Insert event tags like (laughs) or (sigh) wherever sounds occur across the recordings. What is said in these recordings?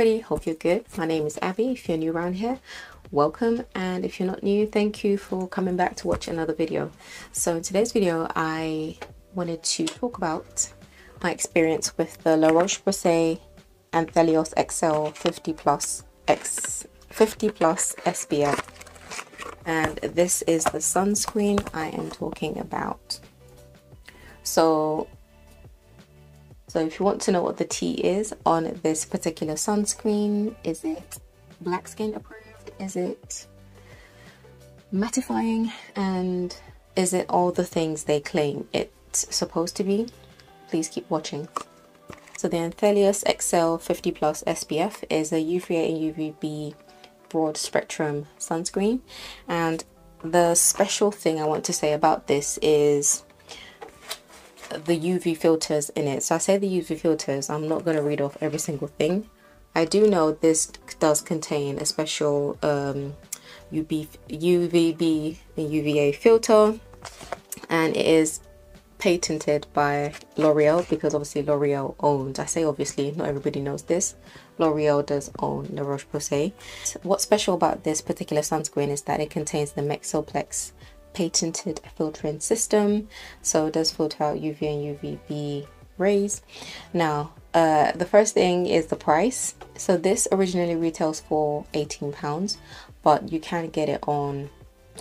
everybody, hope you're good. My name is Abby. If you're new around here, welcome. And if you're not new, thank you for coming back to watch another video. So in today's video, I wanted to talk about my experience with the La Roche-Posay Anthelios XL 50 Plus X 50 Plus SPF. And this is the sunscreen I am talking about. So so if you want to know what the T is on this particular sunscreen, is it black skin approved? Is it mattifying? And is it all the things they claim it's supposed to be? Please keep watching. So the Anthelios XL 50 Plus SPF is a UVA and UVB broad spectrum sunscreen. And the special thing I want to say about this is the UV filters in it. So I say the UV filters, I'm not going to read off every single thing. I do know this does contain a special um, UV, UVB and UVA filter and it is patented by L'Oreal because obviously L'Oreal owns, I say obviously, not everybody knows this, L'Oreal does own La Roche-Posay. What's special about this particular sunscreen is that it contains the Mexoplex patented filtering system. So it does filter out UV and UVB rays. Now uh, the first thing is the price. So this originally retails for 18 pounds but you can get it on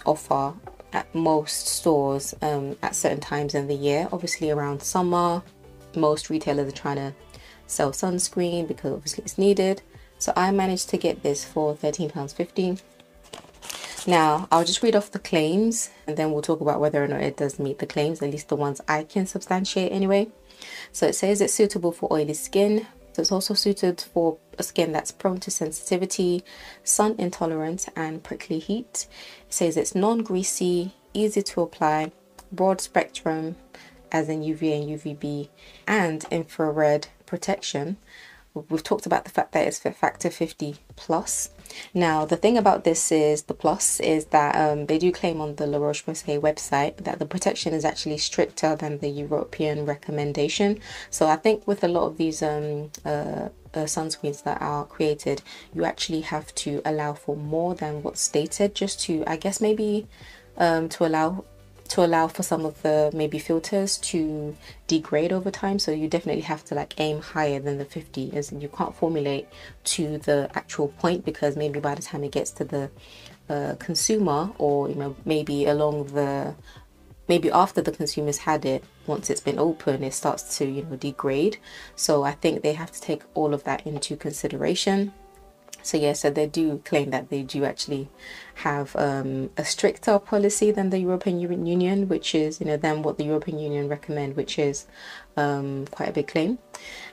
offer at most stores um, at certain times in the year. Obviously around summer most retailers are trying to sell sunscreen because obviously it's needed. So I managed to get this for 13 pounds 50 now, I'll just read off the claims and then we'll talk about whether or not it does meet the claims, at least the ones I can substantiate anyway. So it says it's suitable for oily skin. So it's also suited for a skin that's prone to sensitivity, sun intolerance, and prickly heat. It says it's non-greasy, easy to apply, broad spectrum, as in UVA and UVB, and infrared protection. We've talked about the fact that it's for factor 50 plus. Now, the thing about this is the plus is that um, they do claim on the La Roche-Posay website that the protection is actually stricter than the European recommendation. So I think with a lot of these um, uh, uh, sunscreens that are created, you actually have to allow for more than what's stated just to, I guess, maybe um, to allow to allow for some of the maybe filters to degrade over time. So you definitely have to like aim higher than the 50 as you can't formulate to the actual point because maybe by the time it gets to the uh, consumer or you know maybe along the maybe after the consumers had it once it's been open it starts to you know degrade. So i think they have to take all of that into consideration so yeah, so they do claim that they do actually have um, a stricter policy than the European Union, which is, you know, than what the European Union recommend, which is um, quite a big claim.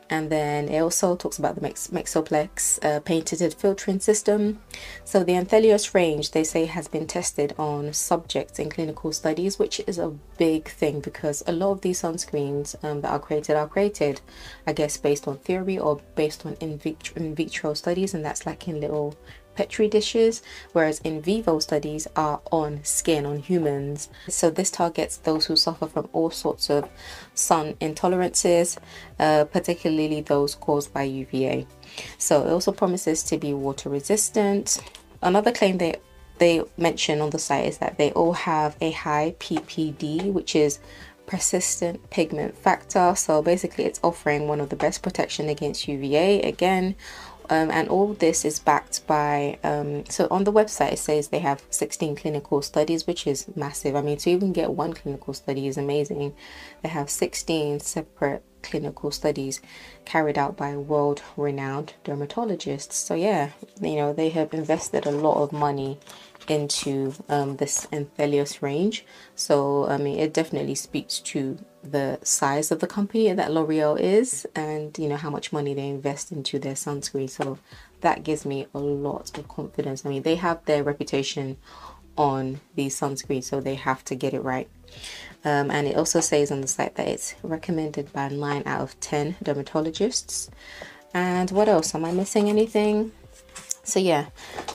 And then it also talks about the Mex Mexoplex uh, patented filtering system. So the Anthelios range, they say, has been tested on subjects in clinical studies, which is a big thing because a lot of these sunscreens um, that are created are created, I guess, based on theory or based on in vitro, in vitro studies, and that's like in little petri dishes, whereas in vivo studies are on skin, on humans. So this targets those who suffer from all sorts of sun intolerances, uh, particularly those caused by UVA. So it also promises to be water resistant. Another claim they they mention on the site is that they all have a high PPD, which is persistent pigment factor. So basically it's offering one of the best protection against UVA again um, and all this is backed by um, so on the website it says they have 16 clinical studies which is massive. I mean to even get one clinical study is amazing. They have 16 separate clinical studies carried out by world renowned dermatologists. So yeah you know they have invested a lot of money into um, this Anthelios range. So I mean it definitely speaks to the size of the company that L'Oreal is and you know how much money they invest into their sunscreen. So that gives me a lot of confidence. I mean they have their reputation on these sunscreens so they have to get it right. Um, and it also says on the site that it's recommended by 9 out of 10 dermatologists. And what else? Am I missing anything so yeah.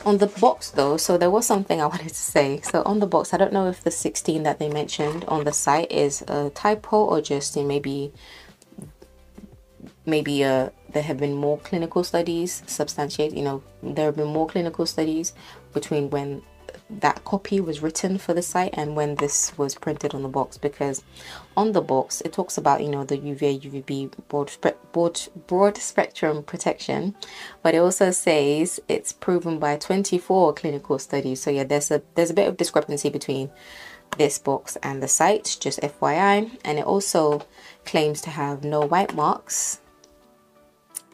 On the box though so there was something i (laughs) wanted to say. So on the box i don't know if the 16 that they mentioned on the site is a typo or just in maybe maybe a there have been more clinical studies substantiate, you know, there have been more clinical studies between when that copy was written for the site and when this was printed on the box because on the box it talks about you know the UVA UVB broad, broad, broad spectrum protection but it also says it's proven by 24 clinical studies. So yeah there's a there's a bit of discrepancy between this box and the site just FYI and it also claims to have no white marks.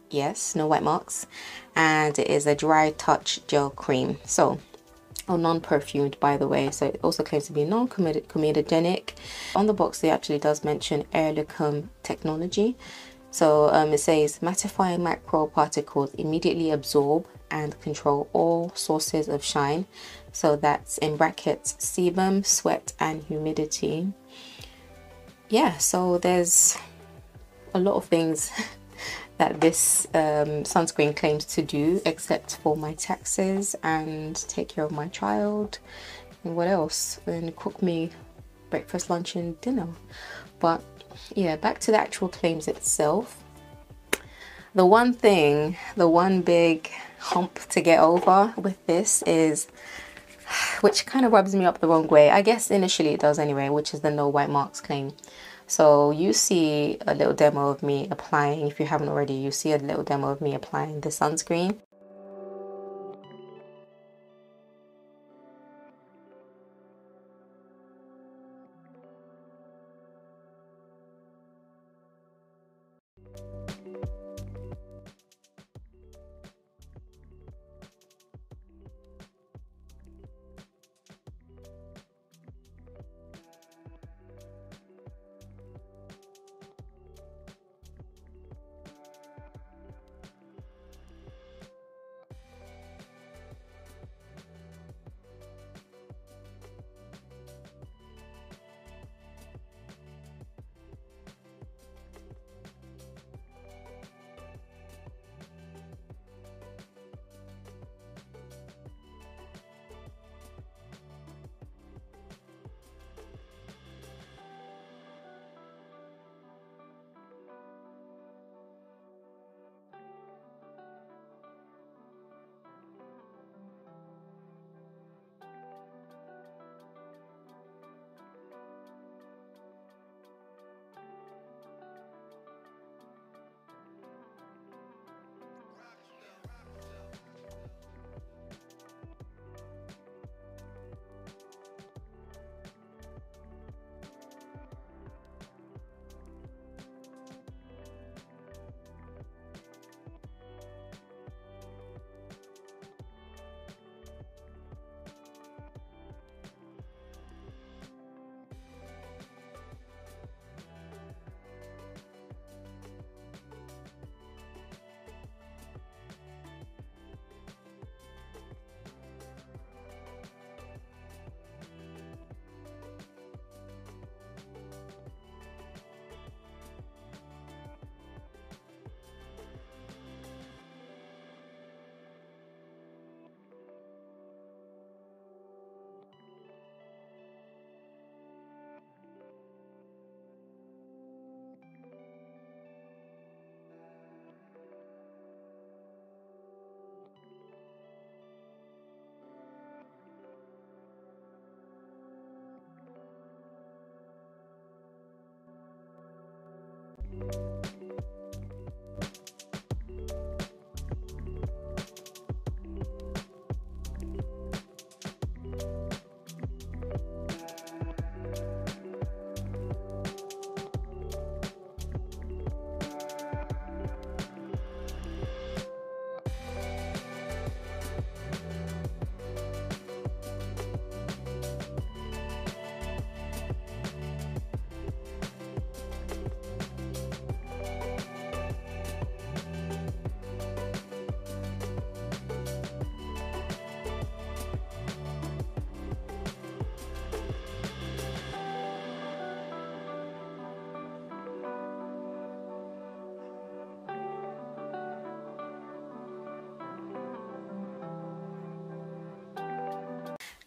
Yes no white marks and it is a dry touch gel cream. So or non-perfumed by the way. So it also claims to be non-comedogenic on the box it actually does mention Airlicium technology. So um, it says mattifying microparticles immediately absorb and control all sources of shine. So that's in brackets sebum sweat and humidity. Yeah so there's a lot of things (laughs) that this um, sunscreen claims to do except for my taxes and take care of my child and what else and cook me breakfast lunch and dinner. But yeah back to the actual claims itself. The one thing the one big hump to get over with this is (sighs) which kind of rubs me up the wrong way. I guess initially it does anyway which is the no white marks claim so you see a little demo of me applying, if you haven't already, you see a little demo of me applying the sunscreen.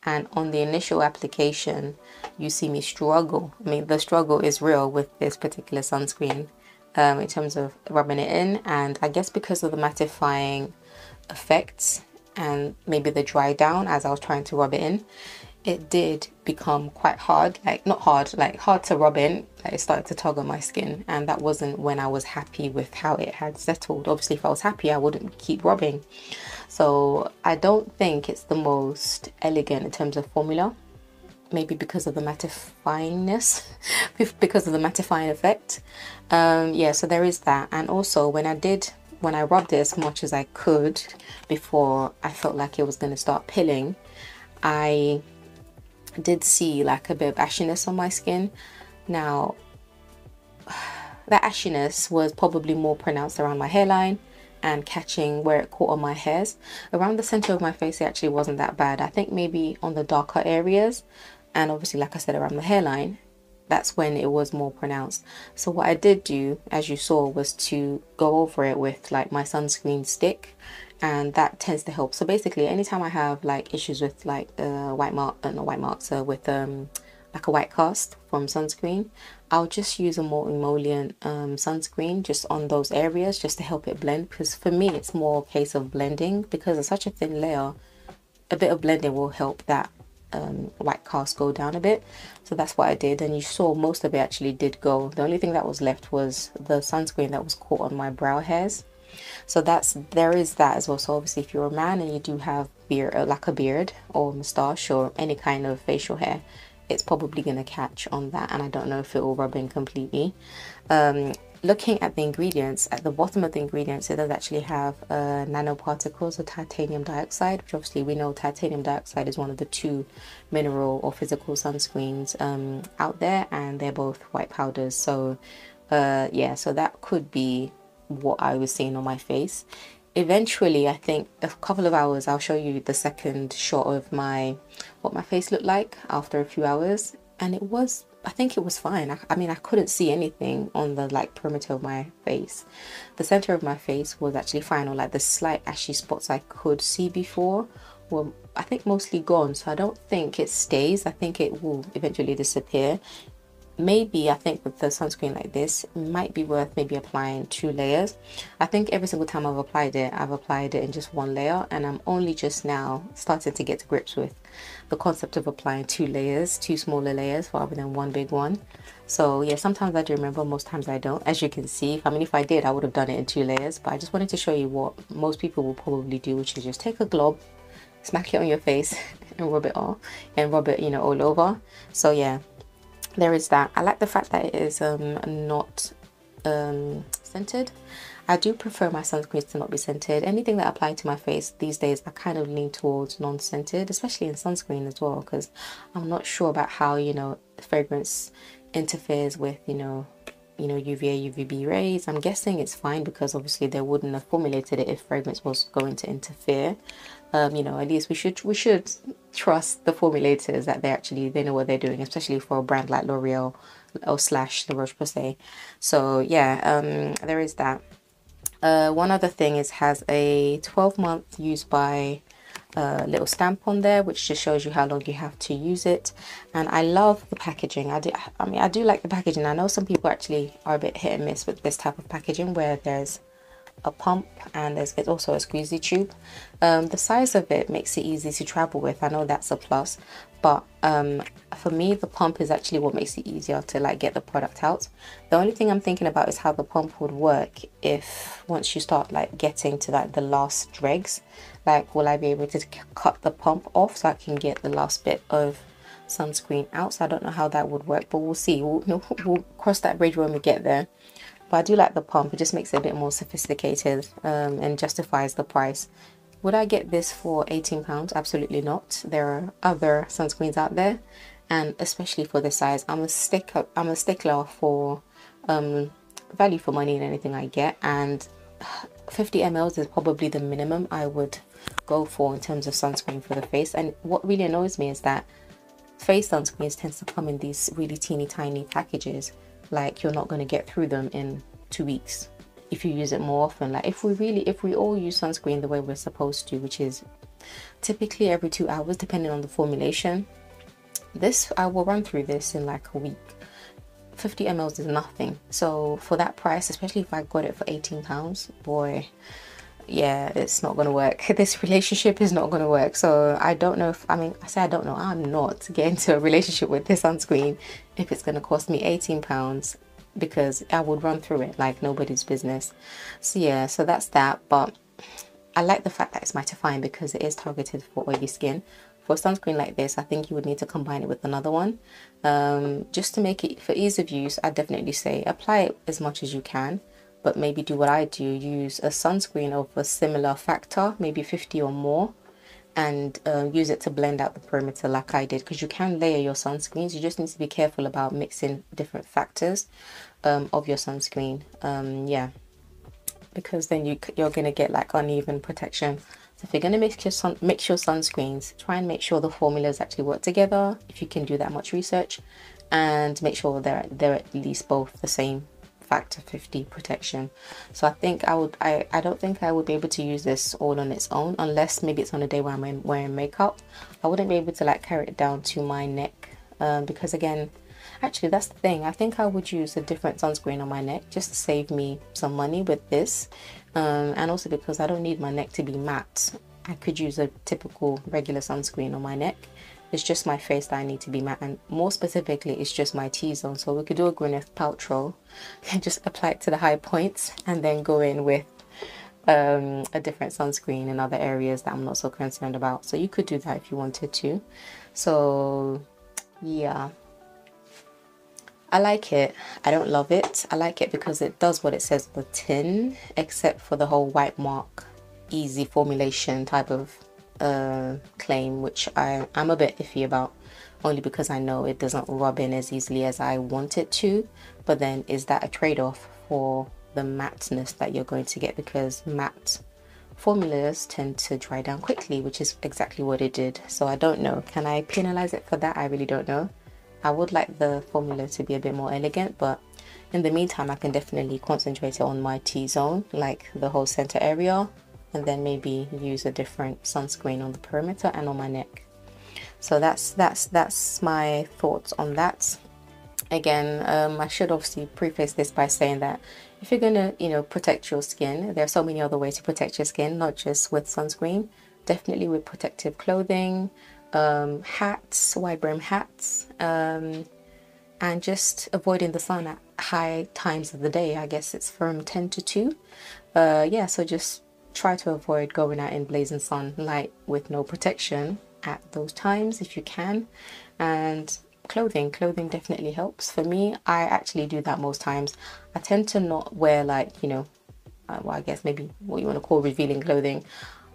And on the initial application you see me struggle. I mean the struggle is real with this particular sunscreen um, in terms of rubbing it in. And I guess because of the mattifying effects and maybe the dry down as I was trying to rub it in it did become quite hard like not hard like hard to rub in. Like it started to tug on my skin. And that wasn't when I was happy with how it had settled. Obviously if I was happy I wouldn't keep rubbing so I don't think it's the most elegant in terms of formula. Maybe because of the mattifyingness (laughs) because of the mattifying effect. Um, yeah so there is that. And also when I did when I rubbed it as much as I could before I felt like it was going to start pilling I did see like a bit of ashiness on my skin. Now (sighs) that ashiness was probably more pronounced around my hairline and catching where it caught on my hairs. Around the center of my face, it actually wasn't that bad. I think maybe on the darker areas, and obviously like I said around the hairline that's when it was more pronounced so what I did do as you saw was to go over it with like my sunscreen stick and that tends to help so basically anytime I have like issues with like uh, white mark uh, not white marks uh, with um like a white cast from sunscreen. I'll just use a more emollient um, sunscreen just on those areas just to help it blend because for me it's more a case of blending because it's such a thin layer a bit of blending will help that um, white cast go down a bit. So that's what I did and you saw most of it actually did go. The only thing that was left was the sunscreen that was caught on my brow hairs. So that's there is that as well. So obviously if you're a man and you do have beard uh, like a beard or moustache or any kind of facial hair it's probably going to catch on that and I don't know if it will rub in completely um, looking at the ingredients, at the bottom of the ingredients, it does actually have uh, nanoparticles of titanium dioxide, which obviously we know titanium dioxide is one of the two mineral or physical sunscreens um, out there, and they're both white powders. So, uh, yeah, so that could be what I was seeing on my face. Eventually, I think a couple of hours, I'll show you the second shot of my what my face looked like after a few hours, and it was I think it was fine. I, I, mean, I couldn't see anything on the like perimeter of my face. The center of my face was actually fine, or like the slight ashy spots I could see before were, I think, mostly gone. So I don't think it stays. I think it will eventually disappear maybe I think with the sunscreen like this it might be worth maybe applying two layers. I think every single time I've applied it I've applied it in just one layer and I'm only just now starting to get to grips with the concept of applying two layers two smaller layers rather than one big one. So yeah sometimes I do remember most times I don't. As you can see I mean if I did I would have done it in two layers but I just wanted to show you what most people will probably do which is just take a glob smack it on your face (laughs) and rub it off and rub it you know all over. So yeah there is that. I like the fact that it is um, not um, scented. I do prefer my sunscreens to not be scented. Anything that I apply to my face these days, I kind of lean towards non-scented, especially in sunscreen as well, because I'm not sure about how, you know, the fragrance interferes with, you know, you know, UVA, UVB rays. I'm guessing it's fine because obviously they wouldn't have formulated it if fragrance was going to interfere. Um, you know, at least we should we should trust the formulators that they actually they know what they're doing, especially for a brand like L'Oreal or slash La Roche-Posay. So yeah, um, there is that. Uh, one other thing is has a 12 month use by a little stamp on there which just shows you how long you have to use it. And I love the packaging. I do I mean I do like the packaging. I know some people actually are a bit hit and miss with this type of packaging where there's a pump and there's it's also a squeezy tube. Um, the size of it makes it easy to travel with. I know that's a plus but um, for me the pump is actually what makes it easier to like get the product out. The only thing I'm thinking about is how the pump would work if once you start like getting to like the last dregs like will I be able to cut the pump off so I can get the last bit of sunscreen out? So I don't know how that would work but we'll see. (laughs) We'll, we'll cross that bridge when we get there. But I do like the pump. It just makes it a bit more sophisticated um, and justifies the price. Would I get this for 18 pounds? Absolutely not. There are other sunscreens out there and especially for this size I'm a sticker I'm a stickler for um, value for money in anything I get and (sighs) 50 ml is probably the minimum I would go for in terms of sunscreen for the face. And what really annoys me is that face sunscreens tends to come in these really teeny tiny packages. Like you're not going to get through them in two weeks if you use it more often. Like if we really if we all use sunscreen the way we're supposed to which is typically every two hours depending on the formulation this I will run through this in like a week. 50 mls is nothing. So for that price especially if i got it for 18 pounds boy yeah it's not gonna work. (laughs) This relationship is not gonna work. So i don't know if i mean i say i don't know. I'm not (laughs) getting into a relationship with this sunscreen if it's gonna cost me 18 pounds because i would run through it like nobody's business. So yeah so that's that. But i like the fact that it's mattifying because it is targeted for oily skin. For sunscreen like this i think you would need to combine it with another one. Um, just to make it for ease of use i definitely say apply it as much as you can but maybe do what I do, use a sunscreen of a similar factor, maybe 50 or more, and uh, use it to blend out the perimeter like I did because you can layer your sunscreens. You just need to be careful about mixing different factors um, of your sunscreen. Um, yeah, because then you, you're going to get like uneven protection. So if you're going to mix your, sun, mix your sunscreens, try and make sure the formulas actually work together if you can do that much research and make sure they're, they're at least both the same factor 50 protection. So i think i would i i don't think i would be able to use this all on its own unless maybe it's on a day where i'm wearing makeup. I wouldn't be able to like carry it down to my neck um, because again actually that's the thing. I think i would use a different sunscreen on my neck just to save me some money with this um, and also because i don't need my neck to be matte. I could use a typical regular sunscreen on my neck it's just my face that I need to be matte and more specifically it's just my T-zone so we could do a Gwyneth Paltrow (laughs) and just apply it to the high points and then go in with um, a different sunscreen in other areas that I'm not so concerned about so you could do that if you wanted to so yeah I like it. I don't love it. I like it because it does what it says on the tin, except for the whole white mark, easy formulation type of uh, claim, which I, I'm a bit iffy about, only because I know it doesn't rub in as easily as I want it to. But then, is that a trade off for the matteness that you're going to get? Because matte formulas tend to dry down quickly, which is exactly what it did. So I don't know. Can I penalize it for that? I really don't know. I would like the formula to be a bit more elegant, but in the meantime, I can definitely concentrate on my T-zone, like the whole center area, and then maybe use a different sunscreen on the perimeter and on my neck. So that's that's that's my thoughts on that. Again um, I should obviously preface this by saying that if you're gonna you know protect your skin there are so many other ways to protect your skin not just with sunscreen. Definitely with protective clothing um, hats wide brim hats um, and just avoiding the sun at high times of the day I guess it's from 10 to 2 uh, yeah so just try to avoid going out in blazing sunlight with no protection at those times if you can. And clothing clothing definitely helps. For me i actually do that most times. I tend to not wear like you know uh, well i guess maybe what you want to call revealing clothing.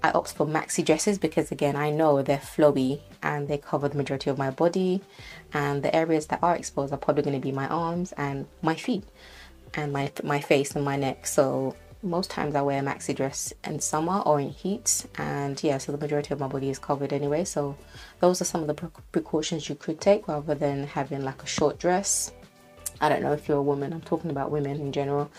I opt for maxi dresses because again i know they're flowy and they cover the majority of my body and the areas that are exposed are probably going to be my arms and my feet and my my face and my neck. So most times I wear a maxi dress in summer or in heat and yeah so the majority of my body is covered anyway so those are some of the precautions you could take rather than having like a short dress. I don't know if you're a woman I'm talking about women in general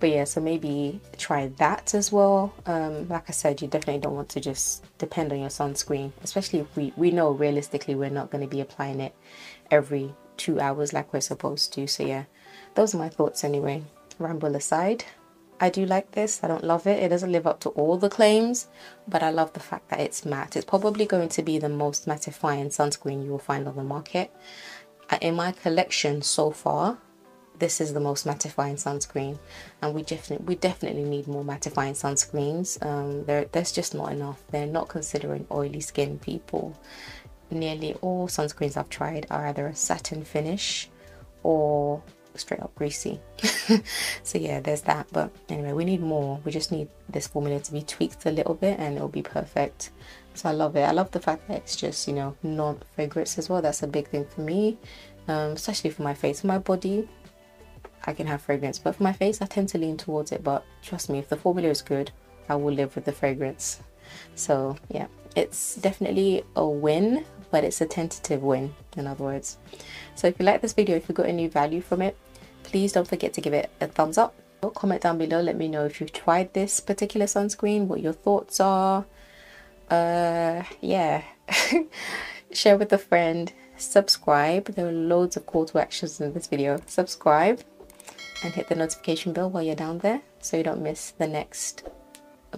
but yeah so maybe try that as well. Um, like I said you definitely don't want to just depend on your sunscreen especially if we we know realistically we're not going to be applying it every two hours like we're supposed to so yeah those are my thoughts anyway. Ramble aside I do like this. I don't love it. It doesn't live up to all the claims, but I love the fact that it's matte. It's probably going to be the most mattifying sunscreen you will find on the market. Uh, in my collection so far, this is the most mattifying sunscreen and we definitely we definitely need more mattifying sunscreens um, there's just not enough they're not considering oily skin people nearly all sunscreens I've tried are either a satin finish or straight up greasy. (laughs) So yeah there's that. But anyway we need more. We just need this formula to be tweaked a little bit and it'll be perfect. So I love it. I love the fact that it's just you know non-fragrance as well. That's a big thing for me um, especially for my face. For my body I can have fragrance but for my face I tend to lean towards it. But trust me if the formula is good I will live with the fragrance. So yeah it's definitely a win but it's a tentative win in other words. So if you like this video if you got any value from it please don't forget to give it a thumbs up comment down below let me know if you've tried this particular sunscreen what your thoughts are uh yeah (laughs) share with a friend subscribe. There are loads of call to actions in this video. Subscribe and hit the notification bell while you're down there so you don't miss the next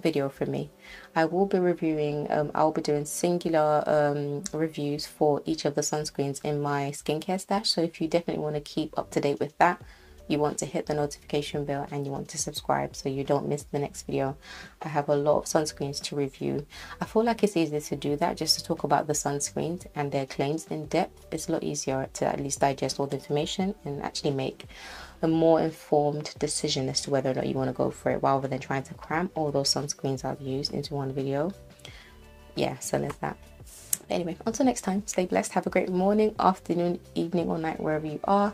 video from me. I will be reviewing, um, I'll be doing singular um, reviews for each of the sunscreens in my skincare stash. So if you definitely want to keep up to date with that, you want to hit the notification bell and you want to subscribe so you don't miss the next video. I have a lot of sunscreens to review. I feel like it's easier to do that just to talk about the sunscreens and their claims in depth. It's a lot easier to at least digest all the information and actually make a more informed decision as to whether or not you want to go for it rather than trying to cram all those sunscreens I've used into one video. Yeah, so there's that. Anyway, until next time, stay blessed. Have a great morning, afternoon, evening, or night, wherever you are.